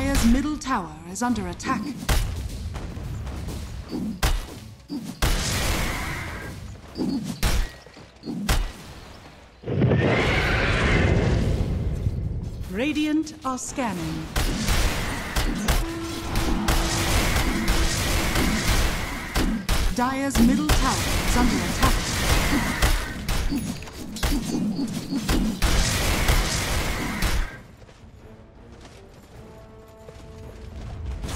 Dire's middle tower is under attack. Radiant are scanning. Dire's middle tower is under attack.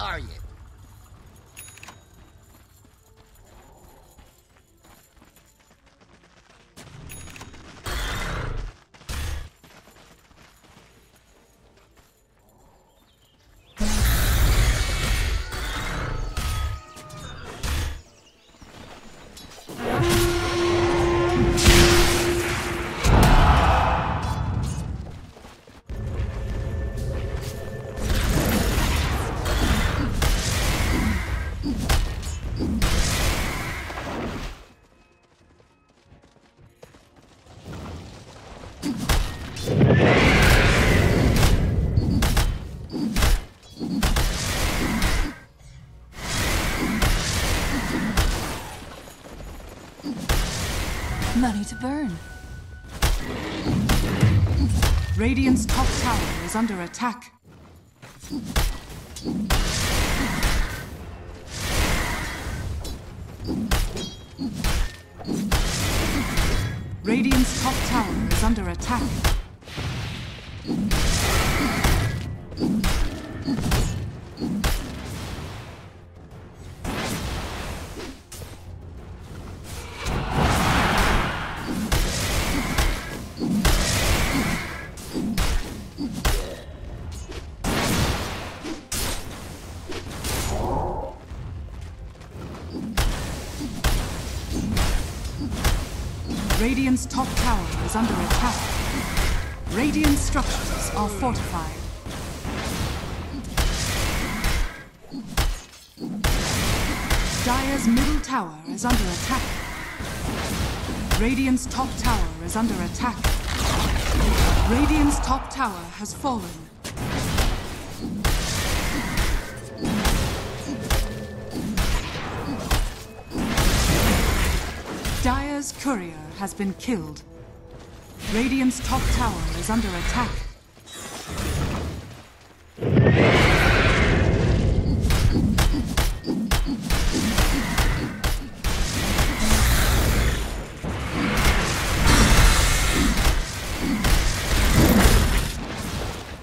Are you? Money to burn. Radiant's top tower is under attack. Radiant's top tower is under attack. Tower is under attack. Radiant's top tower is under attack. Radiant's top tower has fallen. Dire's courier has been killed. Radiant's top tower is under attack.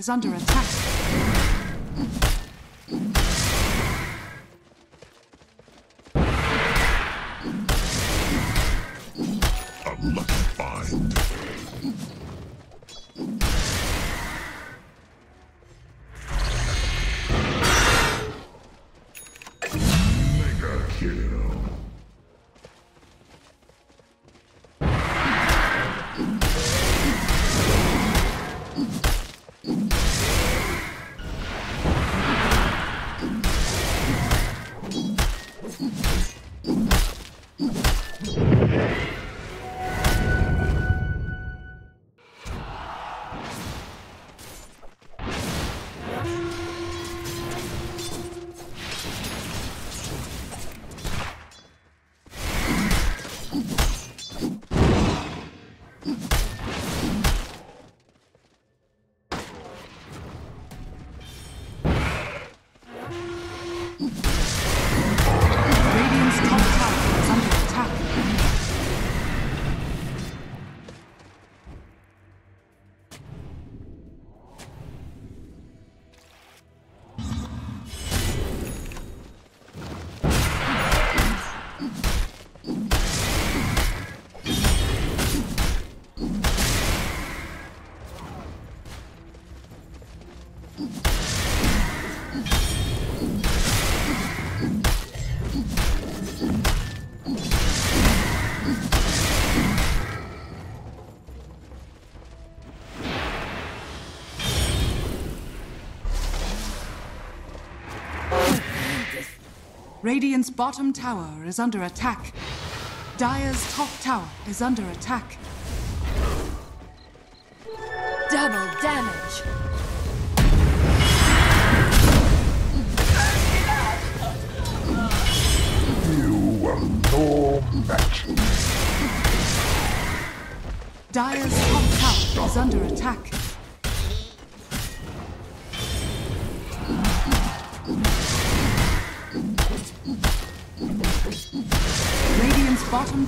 Is under attack. Radiant's bottom tower is under attack. Dire's top tower is under attack. Double damage. You are no match. Dire's top tower is under attack.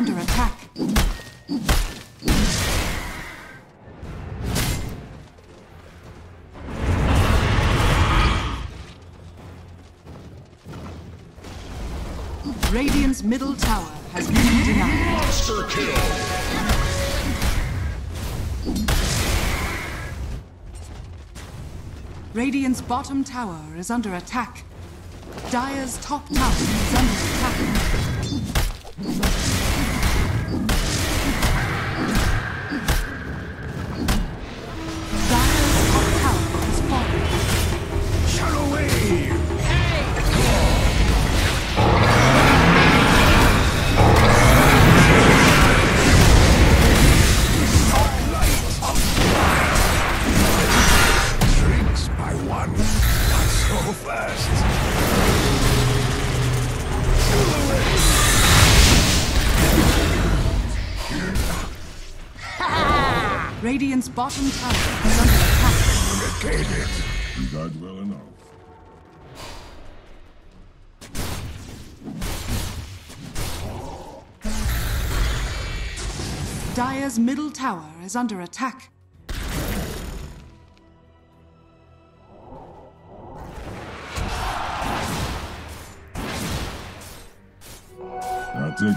Under attack. Radiant's middle tower has been denied. Monster kill! Radiant's bottom tower is under attack. Dire's top tower is under attack. Bottom tower is under attack. It. You died well enough. Dire's middle tower is under attack. Now take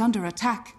under attack.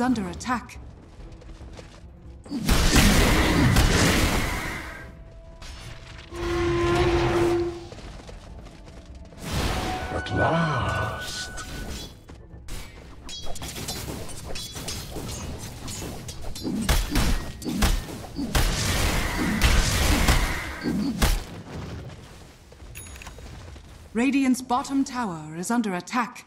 under attack. At last. Radiant's bottom tower is under attack.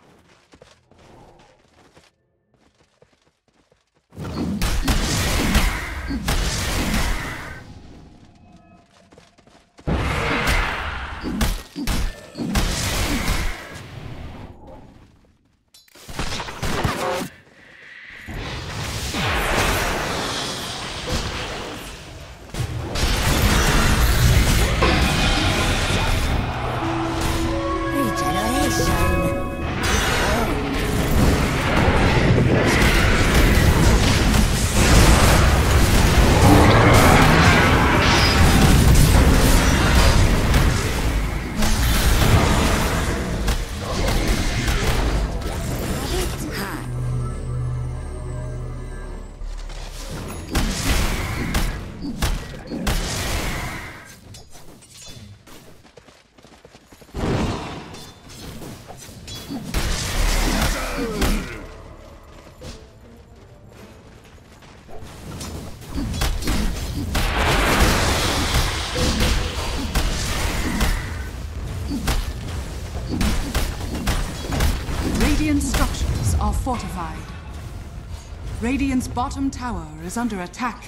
This bottom tower is under attack.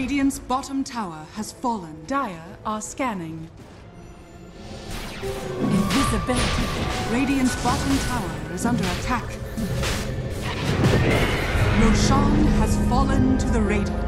Radiant's bottom tower has fallen. Dire are scanning. Invisibility. Radiant's bottom tower is under attack. Roshan has fallen to the Radiant.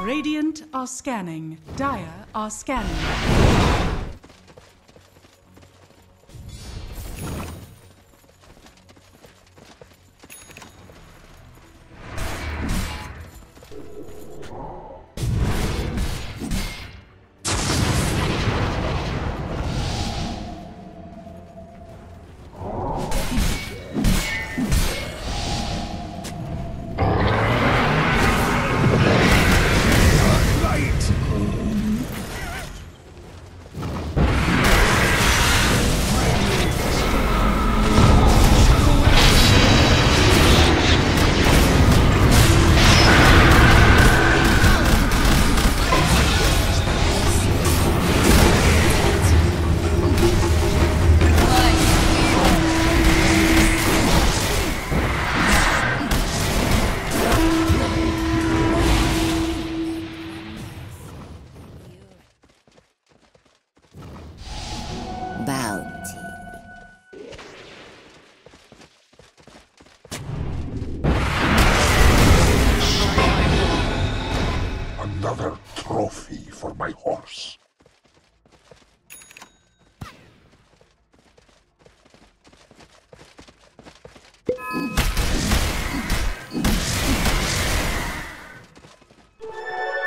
Radiant are scanning. Dire are scanning.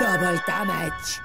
Double damage.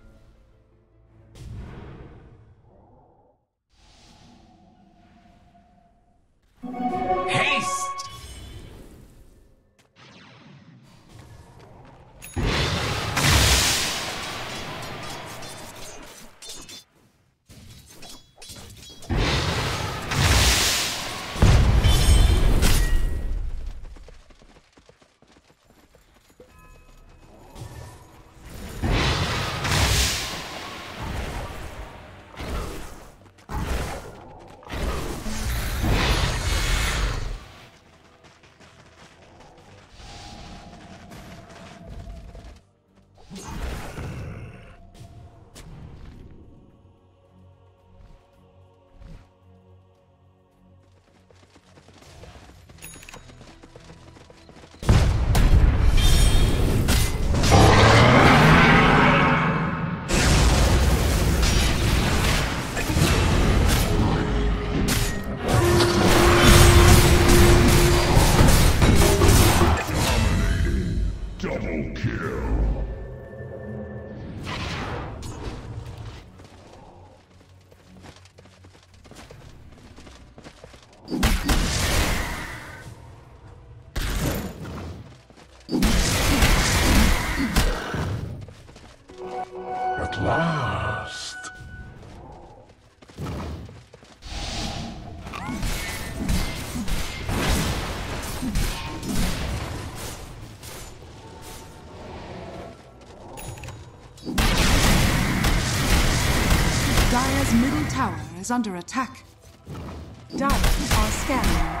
Last. Dire's middle tower is under attack. Dire are scanning.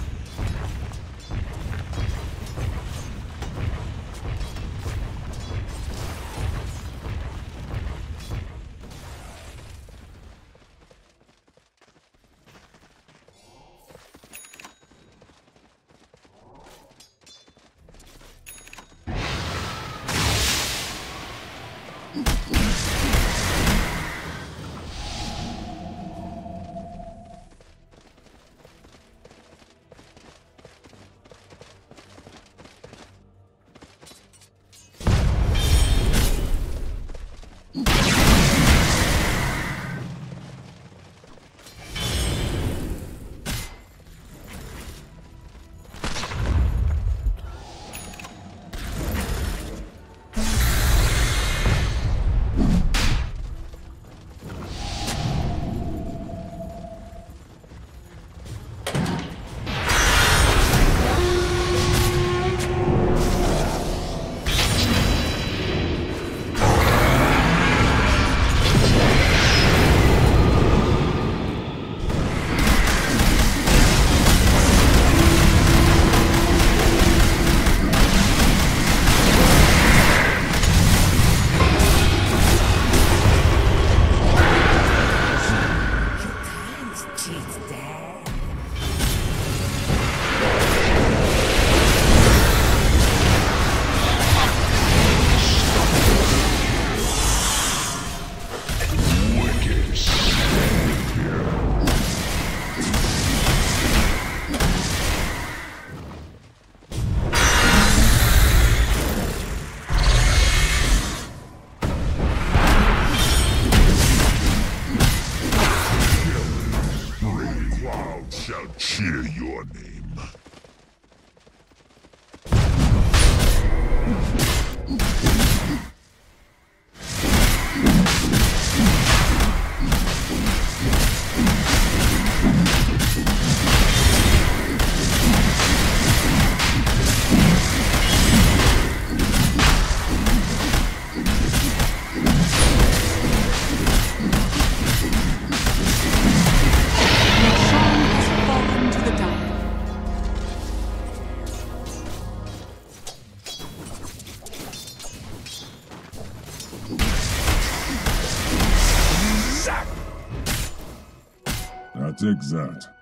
Take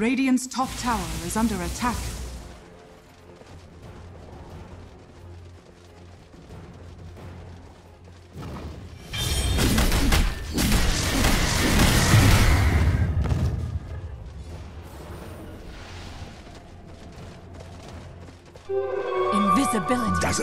Radiant's top tower is under attack. Invisibility. Dire's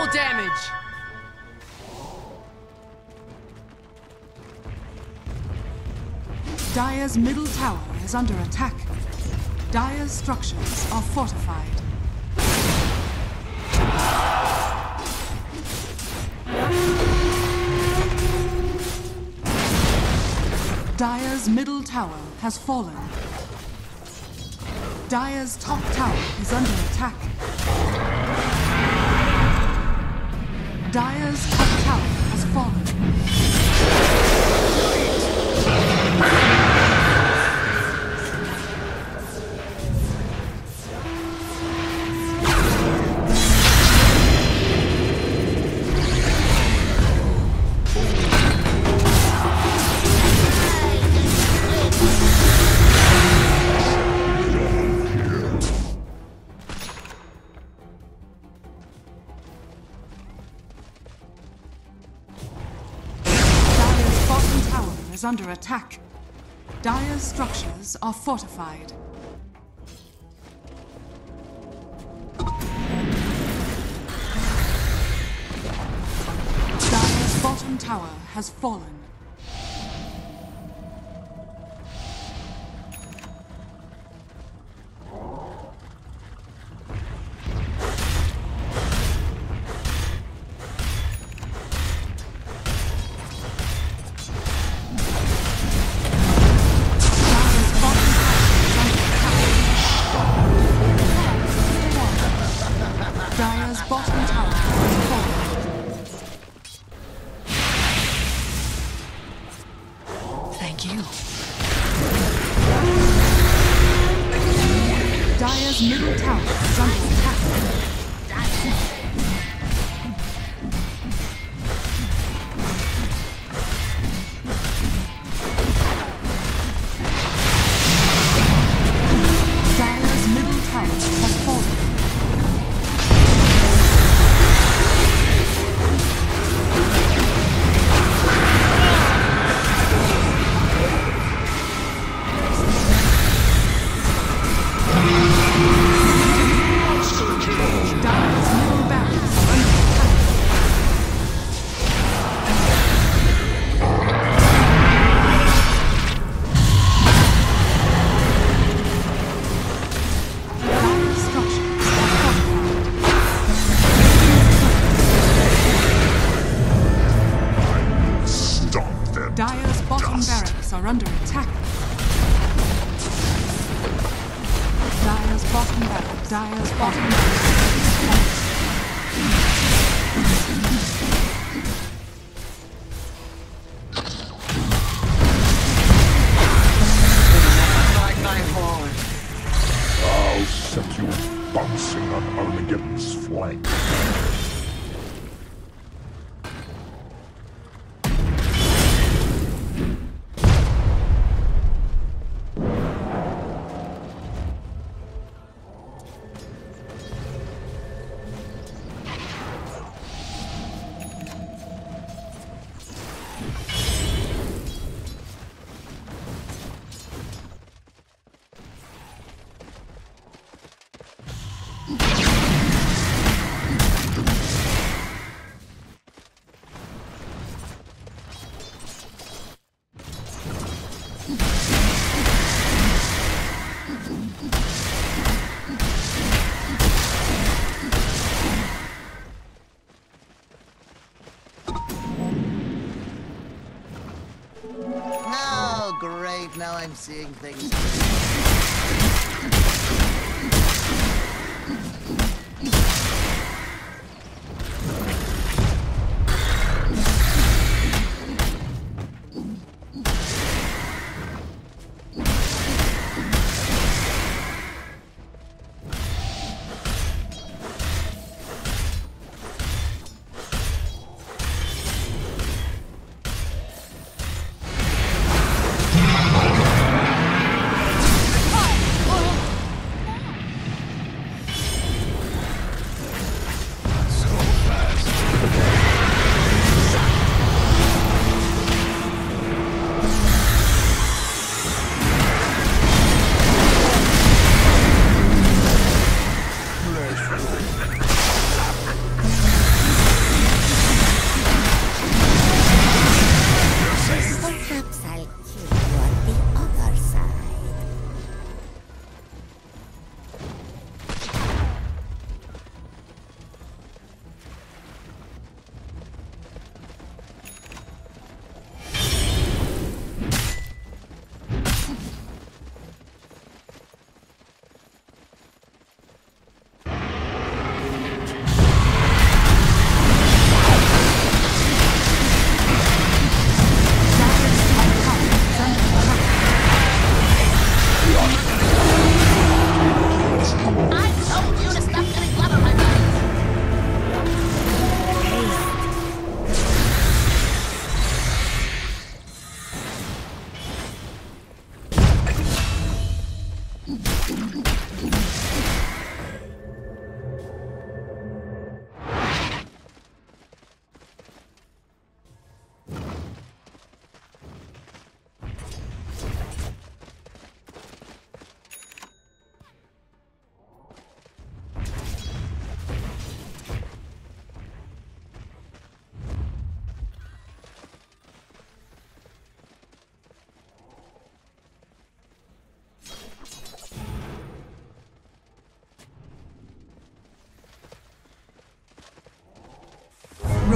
Double damage! Dire's middle tower is under attack. Dire's structures are fortified. Dire's middle tower has fallen. Dire's top tower is under attack. Dire's top tower under attack. Dire's structures are fortified. Dire's bottom tower has fallen. think now I'm seeing things.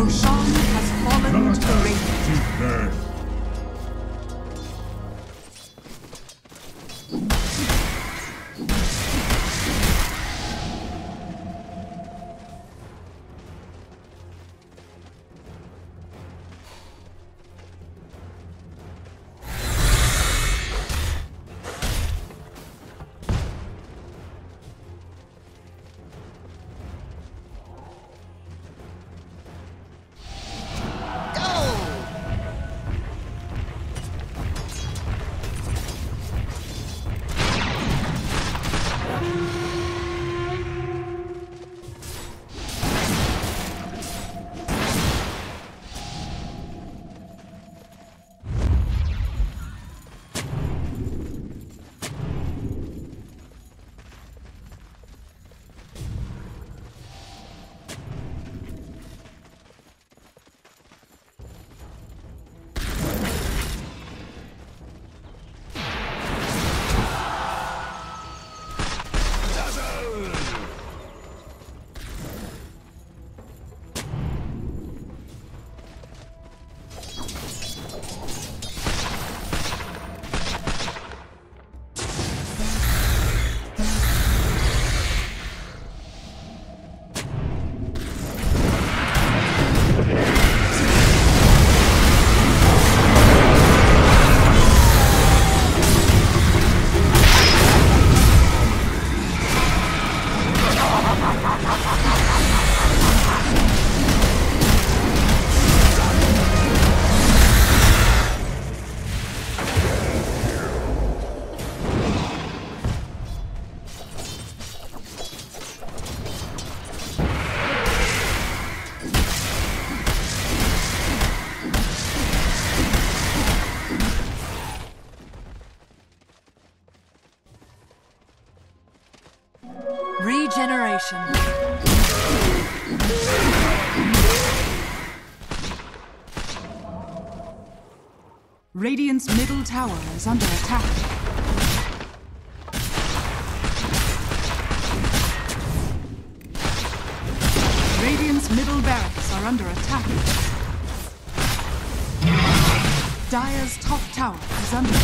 Roshan has fallen to Radiant. Is under attack. Radiant's middle barracks are under attack. Dire's top tower is under.